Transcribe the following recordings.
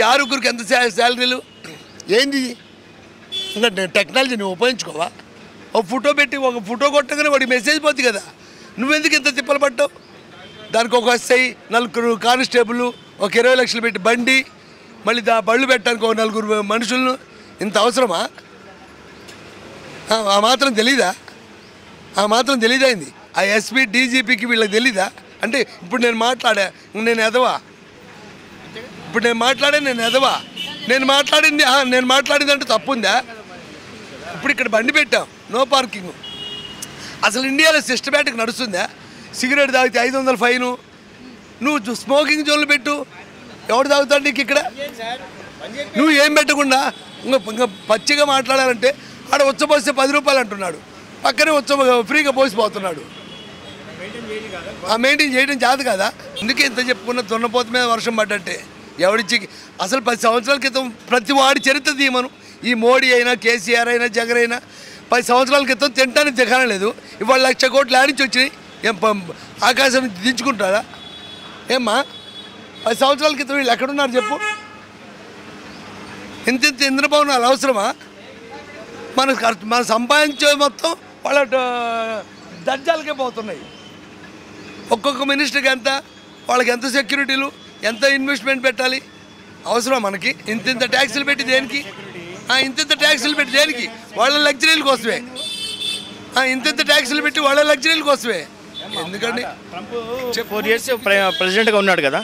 ఆరుగురికి ఎంత శాలరీలు? ఏంది? ఇంకా టెక్నాలజీ టెక్నాలజీని ఉపయోగించుకోవా? ఒక ఫోటో పెట్టి ఒక ఫోటో కొట్టగానే వాడికి మెసేజ్ పోతుంది కదా. నువ్వెందుకు ఇంత తిప్పలు పట్టావు దానికి ఒక ఎస్ఐ నలుగురు కానిస్టేబుల్ ఒక ఇరవై లక్షలు పెట్టి బండి మళ్ళీ దా బళ్ళు పెట్టడానికి ఒక నలుగురు మనుషులను. ఇంత అవసరమా? ఆ ఆ మాత్రం తెలీదా? ఆ మాత్రం తెలీదైంది ఆ ఎస్పీ డీజీపీకి వీళ్ళకి తెలీదా? అంటే ఇప్పుడు నేను మాట్లాడా నేను ఎదవా? ఇప్పుడు నేను మాట్లాడే నేను ఎదవా? నేను మాట్లాడింది నేను మాట్లాడింది అంటే తప్పుందా? ఇప్పుడు ఇక్కడ బండి పెట్టాం నో పార్కింగ్. అసలు ఇండియాలో సిస్టమేటిక్ నడుస్తుందా? సిగరెట్ తాగితే ఐదు వందల ఫైను. నువ్వు స్మోకింగ్ జోన్లు పెట్టు. ఎవడు తాగుతాడు నీకు ఇక్కడ? నువ్వు ఏం పెట్టకుండా ఇంకా ఇంకా పచ్చిగా మాట్లాడాలంటే ఆడ ఉచ్చపోస్తే పది రూపాయలు అంటున్నాడు. పక్కనే ఉచ్చ ఫ్రీగా పోసిపోతున్నాడు ఆ మెయింటైన్ చేయడం చేత కదా? అందుకే ఇంత చెప్పుకున్న దున్నపోత మీద వర్షం పడ్డట్టే. ఎవడిచ్చి అసలు పది సంవత్సరాల క్రితం ప్రతి వాడి చరిత్ర తీయమను ఈ మోడీ అయినా కేసీఆర్ అయినా జగన్ అయినా పది సంవత్సరాల క్రితం తినడానికి దిగడం లేదు. ఇవాళ లక్ష కోట్లు ఆడించి వచ్చినాయి. ఏం ఆకాశం దించుకుంటారా? ఏమ్మా? పది సంవత్సరాల క్రితం వీళ్ళు ఎక్కడున్నారు చెప్పు. ఇంత ఇంత ఇంద్రభవనాలు అవసరమా? మన మనం మన సంపాదించే మొత్తం వాళ్ళ డ- దర్జాలకే పోతున్నాయి. ఒక్కొక్క మినిస్టర్కి ఎంత? వాళ్ళకి ఎంత సెక్యూరిటీలు? ఎంత ఇన్వెస్ట్మెంట్ పెట్టాలి? అవసరం మనకి? ఇంత ఇంత ట్యాక్సులు పెట్టి దేనికి? ఇంత ఇంత ట్యాక్సులు పెట్టి దేనికి? వాళ్ళ లగ్జరీల కోసమే. ఇంత ఇంత ట్యాక్సులు పెట్టి వాళ్ళ లగ్జరీల కోసమే. ఎందుకండి? ఫోర్ ఇయర్స్ ప్రెసిడెంట్గా ఉన్నాడు కదా?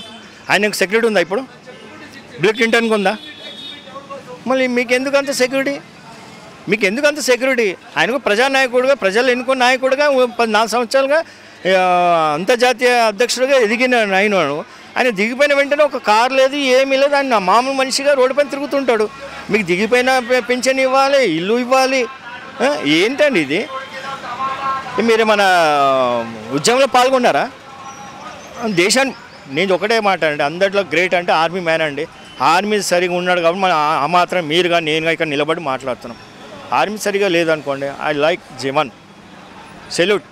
ఆయనకు సెక్యూరిటీ ఉందా ఇప్పుడు? బిల్ క్లింటన్కి ఉందా? మళ్ళీ మీకు ఎందుకు అంత సెక్యూరిటీ మీకు ఎందుకు అంత సెక్యూరిటీ ఆయనకు ప్రజానాయకుడుగా ప్రజలు ఎన్నుకున్న నాయకుడుగా నాలుగు సంవత్సరాలుగా అంతర్జాతీయ అధ్యక్షుడిగా ఎదిగిన అయినాడు ఆయన దిగిపోయిన వెంటనే ఒక కార్ లేదు ఏమీ లేదు. ఆయన నా మామూలు మనిషిగా రోడ్డు పైన తిరుగుతుంటాడు. మీకు దిగిపోయిన పెన్షన్ ఇవ్వాలి ఇల్లు ఇవ్వాలి ఏంటండి ఇది? మీరు మన ఉద్యమంలో పాల్గొన్నారా? దేశాన్ని నేను ఒకటే మాట అండి అందరిలో గ్రేట్ అంటే ఆర్మీ మ్యాన్ అండి. ఆర్మీ సరిగా ఉన్నాడు కాబట్టి మన ఆ- ఆ మాత్రం మీరుగా నేనుగా ఇక్కడ నిలబడి మాట్లాడుతున్నాం. ఆర్మీ సరిగా లేదనుకోండి ఐ లైక్ జీవన్ సెల్యూట్.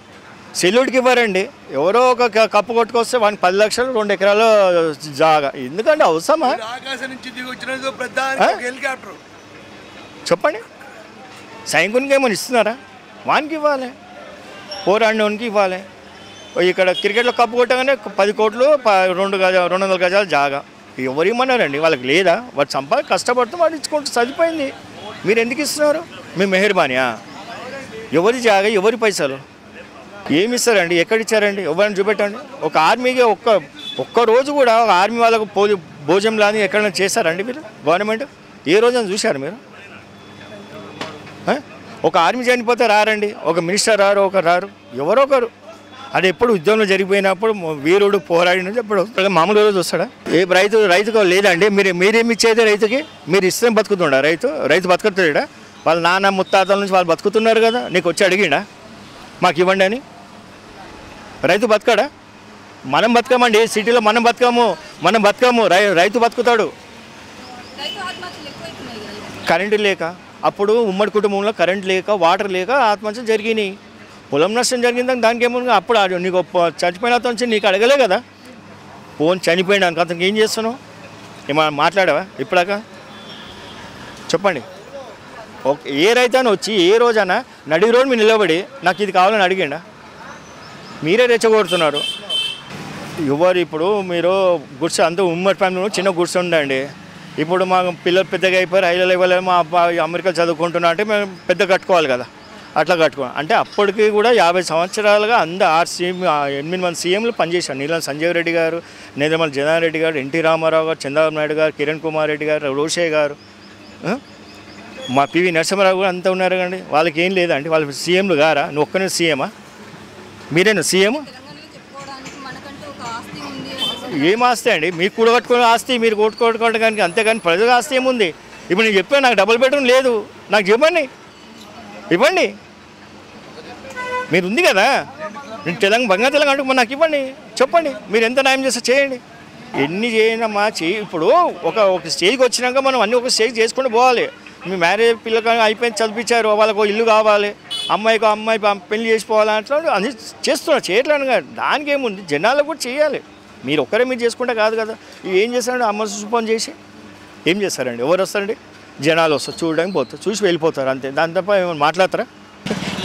సెల్యూట్కి ఇవ్వరండి. ఎవరో ఒక కప్పు కొట్టుకొస్తే వానికి పది లక్షలు రెండు ఎకరాలు జాగా. ఎందుకంటే అవసరమా? ఆకాశం నుంచి దిగి వచ్చినది పెద్ద హెలికాప్టర్. చెప్పండి. సైనికునికి ఏమైనా ఇస్తున్నారా? వానికి ఇవ్వాలి. పోరాడినోనికి ఇవ్వాలి. ఇక్కడ క్రికెట్లో కప్పు కొట్టగానే పది కోట్లు రెండు గజ రెండు వందల గజాలు జాగా. ఎవరు ఇమ్మన్నారండి? వాళ్ళకి లేదా? వాడు సంపా కష్టపడుతూ వాడు ఇచ్చుకుంటూ చదిపోయింది మీరు ఎందుకు ఇస్తున్నారు? మీ మెహర్బానియా? ఎవరి జాగా? ఎవరి పైసలు? ఏమి ఇస్తారండి ఎక్కడ ఇచ్చారండి ఎవరైనా చూపెట్టండి? ఒక ఆర్మీకి ఒక్క ఒక్క రోజు కూడా ఒక ఆర్మీ వాళ్ళకు పో భోజనం లాని ఎక్కడైనా చేశారండి మీరు? గవర్నమెంట్? ఏ రోజైనా చూశారు మీరు? ఒక ఆర్మీ చనిపోతే రారండి. ఒక మినిస్టర్ రారు ఒక రారు. ఎవరో ఒకరు. అది ఎప్పుడు ఉద్యమంలో జరిగిపోయినప్పుడు వీరుడు పోరాడిన ఎప్పుడు మామూలు రోజు వస్తాడా? ఏ రైతు రైతుకు లేదండి. మీరు మీరేమి ఇచ్చేది రైతుకి? మీరు ఇస్తే బతుకుతుండ రైతు? రైతు బతుకుతాడా వాళ్ళ నాన్న ముత్తాతల నుంచి వాళ్ళు బతుకుతున్నారు కదా? నీకు వచ్చి అడిగిండా? మాకు ఇవ్వండి అని? రైతు బతకడా? మనం బతకమండి సిటీలో మనం బతకము మనం బతకము రై రైతు బతుకుతాడు. రైతు కరెంటు లేక అప్పుడు ఉమ్మడి కుటుంబంలో కరెంట్ లేక వాటర్ లేక ఆత్మహత్యలు జరిగినాయి. పొలం నష్టం జరిగిందని దానికి ఏమో అప్పుడు నీకు చనిపోయిన అతను నీకు అడగలే కదా. ఫోన్ చనిపోయినాక అతనికి ఏం చేస్తున్నావు? ఏమైనా మాట్లాడావా ఇప్పుడాక చెప్పండి. ఏ రైతైనా వచ్చి ఏ రోజైనా నడి రోడ్ మీరు నిలబడి నాకు ఇది కావాలని అడిగిండా? మీరే రెచ్చగొడుతున్నారు. ఎవరు ఇప్పుడు మీరు గుడ్స్ అంతా ఉమ్మడి ఫ్యామిలీలో చిన్న గుడ్స్ ఉండండి ఇప్పుడు మా పిల్లలు పెద్దగా అయిపోయారు హై లెవెల్ మా అబ్బాయి అమెరికా చదువుకుంటున్నా అంటే మేము పెద్ద కట్టుకోవాలి కదా. అట్లా కట్టుకోవాలి అంటే అప్పటికి కూడా యాభై సంవత్సరాలుగా అంద ఆరు సీఎం ఎనిమిది మంది సీఎంలు పనిచేశారు. నీలం సంజీవ్ రెడ్డి గారు నేదమల జనారెడ్డి రెడ్డి గారు ఎన్టీ రామారావు గారు చంద్రబాబు నాయుడు గారు కిరణ్ కుమార్ రెడ్డి గారు రోషే గారు మా పివి నరసింహారావు కూడా అంతా ఉన్నారు కండి వాళ్ళకి ఏం లేదండి. వాళ్ళు సీఎంలు గారా నువ్వు ఒక్కనే సీఎమా? మీరేనా సీఎం? ఏం ఆస్తి అండి? మీరు కూడగట్టుకునే ఆస్తి మీరు కొట్టుకోవడం కానీ అంతేగాని ప్రజల ఆస్తి ఏముంది? ఇప్పుడు నేను చెప్పాను నాకు డబుల్ బెడ్రూమ్ లేదు. నాకు ఇవ్వండి ఇవ్వండి. మీరు ఉంది కదా? నేను తెలంగాణ బంగారు తెలంగాణ అంటూ మరి నాకు ఇవ్వండి. చెప్పండి. మీరు ఎంత న్యాయం చేస్తే చేయండి. ఎన్ని చేయనమ్మా చేయి ఇప్పుడు ఒక ఒక స్టేజ్కి వచ్చినాక మనం అన్ని ఒక స్టేజ్ చేసుకుంటూ పోవాలి. మీ మ్యారేజ్ పిల్లలు అయిపోయింది చదివించారు వాళ్ళకు ఇల్లు కావాలి. అమ్మాయికి అమ్మాయి పం- పెళ్ళి చేసుకోవాలంటే అన్ని చేస్తున్నారు చేయట్లేను కదా. దానికి ఏముంది జనాలకు కూడా చేయాలి. మీరు ఒక్కరే మీరు చేసుకుంటే కాదు కదా. ఇవి ఏం చేస్తాడు అమ్మ సుపం చేసి. ఏం చేస్తారండి? ఎవరు వస్తారండి? జనాలు వస్తారు చూడడానికి పోతారు చూసి వెళ్ళిపోతారు అంతే. దాని తప్ప ఏమైనా మాట్లాడతారా?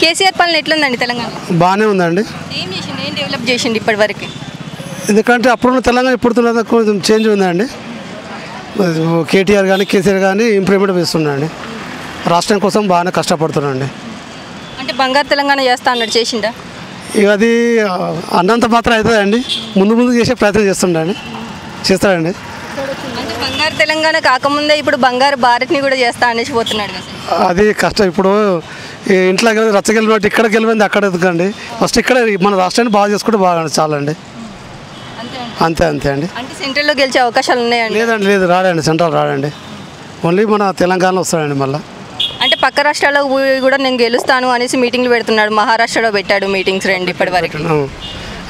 కేసీఆర్ పాలన ఎట్లుందండి తెలంగాణ? బాగానే ఉందండి. ఏం చేసిండు? ఏం డెవలప్ చేసిండు ఇప్పటి వరకు ఎందుకంటే అప్పుడున్న తెలంగాణ ఇప్పుడు కొంచెం చేంజ్ ఉందండి. కేటీఆర్ కానీ కేసీఆర్ కానీ ఇంప్రూవ్మెంట్ వేస్తున్నాండి రాష్ట్రం కోసం బాగానే కష్టపడుతున్నాండి అంటే బంగారు తెలంగాణ చేస్తా అన్నాడు చేసిండా? ఇక అది అన్నంత మాత్రం అవుతుందండి. ముందు ముందు చేసే ప్రయత్నం చేస్తుండండి. చేస్తాడండి. అంటే బంగారు తెలంగాణ కాకముందే ఇప్పుడు బంగారు భారత్ని కూడా చేస్తా అనేసి పోతున్నాడు కదా. అది కష్టం. ఇప్పుడు ఈ ఇంట్లో గెలి- రచ్చ గెలిపినట్టు ఇక్కడ గెలిపింది అక్కడ ఎదుకండి ఫస్ట్ ఇక్కడ మన రాష్ట్రాన్ని బాగా చేసుకుంటే బాగా చాలండి. అంతే అండి. అంతే అంతే అండి. అంటే సెంట్రల్లో గెలిచే అవకాశాలు ఉన్నాయండి. లేదండి లేదు రాడండి సెంట్రల్ రాడండి. ఓన్లీ మన తెలంగాణలో వస్తాడండి మళ్ళీ. పక్క రాష్ట్రాల్లో కూడా నేను గెలుస్తాను అనేసి మీటింగ్లు పెడుతున్నాడు. మహారాష్ట్రలో పెట్టాడు మీటింగ్స్ రెండు ఇప్పటి వరకు.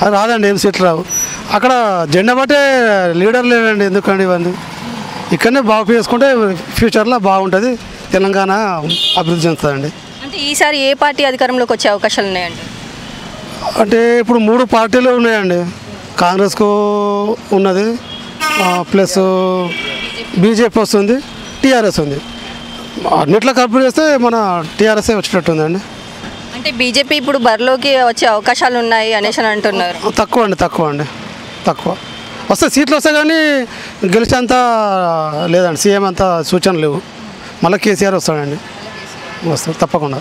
అది రాదండి ఏం సీట్లు రావు. అక్కడ జెండా బట్టే లీడర్ లేడండి ఎందుకండి ఇవన్నీ? ఇక్కడనే బాగు చేసుకుంటే ఫ్యూచర్లో బాగుంటుంది. తెలంగాణ అభివృద్ధి చెందుతుందండి. అంటే ఈసారి ఏ పార్టీ అధికారంలోకి వచ్చే అవకాశాలు ఉన్నాయండి? అంటే ఇప్పుడు మూడు పార్టీలు ఉన్నాయండి. కాంగ్రెస్కు ఉన్నది ప్లస్ బీజేపీ వస్తుంది టీఆర్ఎస్ ఉంది. అన్నిట్లో కంపేర్ చేస్తే మన టీఆర్ఎస్ఏ వచ్చేటట్టు ఉందండి అంటే బీజేపీ ఇప్పుడు బరిలోకి వచ్చే అవకాశాలు ఉన్నాయి అనేసి అని అంటున్నారు. తక్కువ అండి తక్కువ అండి తక్కువ. వస్తే సీట్లు వస్తే కానీ గెలిచేంత లేదండి సీఎం అంత సూచనలు లేవు. మళ్ళీ కేసీఆర్ వస్తాడండి. వస్తాడు తప్పకుండా.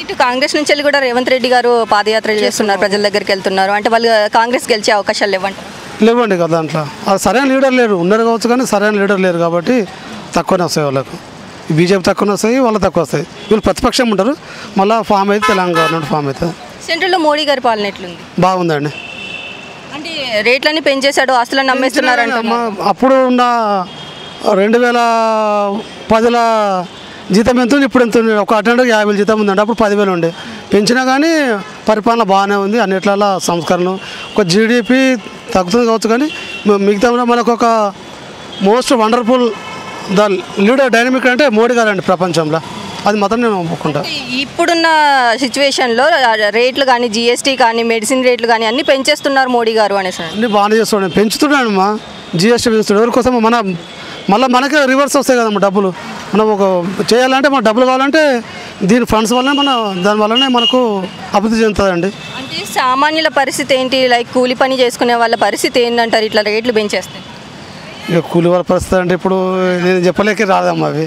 ఇటు కాంగ్రెస్ నుంచి వెళ్ళి కూడా రేవంత్ రెడ్డి గారు పాదయాత్ర చేస్తున్నారు ప్రజల దగ్గరికి వెళ్తున్నారు. అంటే వాళ్ళు కాంగ్రెస్ గెలిచే అవకాశాలు లేవంటారు లేవండి కదా దాంట్లో. సరైన లీడర్ లేరు. ఉన్నారు కావచ్చు కానీ సరైన లీడర్ లేరు కాబట్టి తక్కువనే వస్తాయి వాళ్ళకు. బీజేపీ తక్కువనే వస్తాయి వాళ్ళు తక్కువ వస్తాయి. వీళ్ళు ప్రతిపక్షం ఉంటారు. మళ్ళీ ఫామ్ అయితే తెలంగాణ గవర్నమెంట్ ఫామ్ అవుతుంది సెంట్రల్లో మోడీ గారి పాలన ఎట్లుంది? బాగుందండి. అంటే రేట్లన్నీ పెంచేశాడు ఆస్తులను అంటున్నారు మా- అప్పుడు ఉన్న రెండు వేల పదిల జీతం ఎంత ఉంది ఇప్పుడు ఎంత ఉంది? ఒక అటెండర్ యాభై వేలు జీతం ఉందండి అప్పుడు పదివేలు ఉండే. పెంచినా కానీ పరిపాలన బాగానే ఉంది అన్నిట్లలో సంస్కరణ ఒక జీడిపి తగ్గుతుంది కావచ్చు కానీ మిగతా మనకు ఒక most wonderful the leader dynamic అంటే మోడీ గారు అండి ప్రపంచంలో. అది మాత్రం నేను ఒప్పుకుంటా. ఇప్పుడున్న సిచ్యువేషన్లో రేట్లు కానీ జిఎస్టీ కానీ మెడిసిన్ రేట్లు కానీ అన్ని పెంచేస్తున్నారు మోడీ గారు అనేసి. అన్ని బాగానే చేస్తున్నాడు పెంచుతున్నాడు మా జిఎస్టీ పెంచుతున్నాడు ఎవరికోసం మన మళ్ళీ మనకే రివర్స్ వస్తాయి కదమ్మా డబ్బులు. మనం ఒక చేయాలంటే మన డబ్బులు కావాలంటే దీని ఫండ్స్ వల్లనే మన దాని వల్లనే మనకు అభివృద్ధి చెందుతుందండి. అంటే సామాన్యుల పరిస్థితి ఏంటి? లైక్ కూలి పని చేసుకునే వాళ్ళ పరిస్థితి ఏంటంటారు ఇట్లా రేట్లు పెంచేస్తే. ఇక కూలి వాళ్ళ పరిస్థితి అంటే ఇప్పుడు నేను చెప్పలేక రాదమ్మా అవి.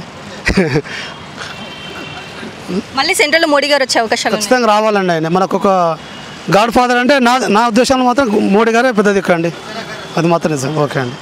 మళ్ళీ సెంట్రల్లో మోడీ గారు వచ్చే అవకాశాలు ఉన్నాయి. ఖచ్చితంగా రావాలండి ఆయన. మనకు ఒక గాడ్ ఫాదర్ అంటే నా నా ఉద్దేశంలో మాత్రం మోడీ గారే పెద్ద దిక్కండి అది మాత్రం నిజం. ఓకే అండి.